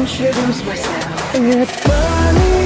introduce myself. It's funny